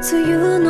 梅雨の